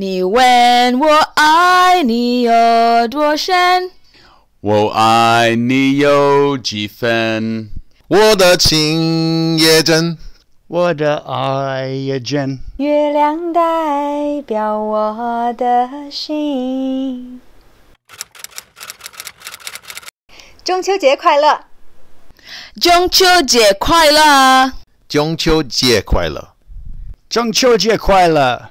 你问我爱你有多深？我爱你有几分？我的情也真，我的爱也真。月亮代表我的心。中秋节快乐！中秋节快乐！中秋节快乐！中秋节快乐！